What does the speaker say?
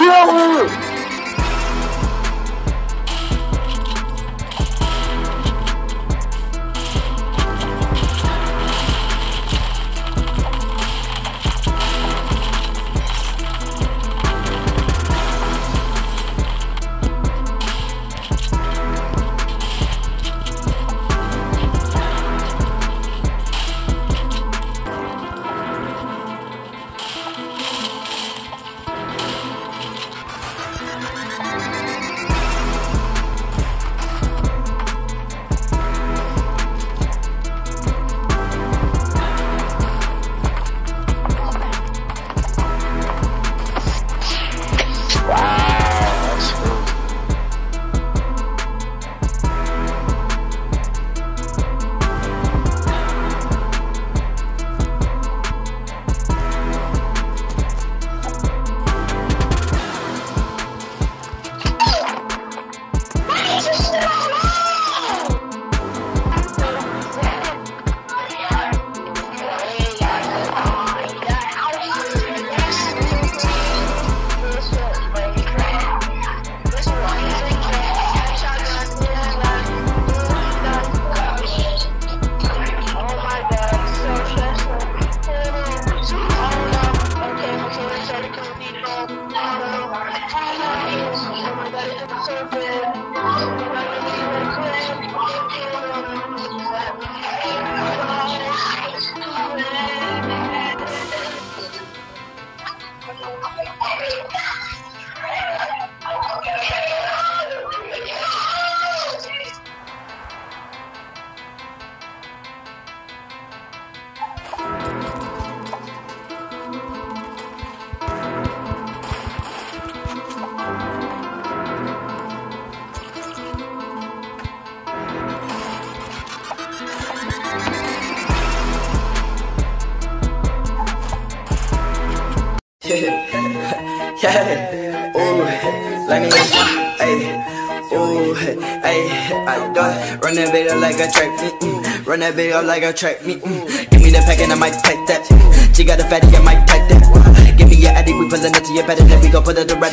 kill her! Everybody! yeah, ooh, let me, hey, ooh, hey, I do it. Run that bitch like a track, mm, mm. run that bitch like a track, mm, mm. Give me the pack and I might take that. She got a fatty, I might take that. Give me your addy, we pullin' up to your and then we gon' put it to.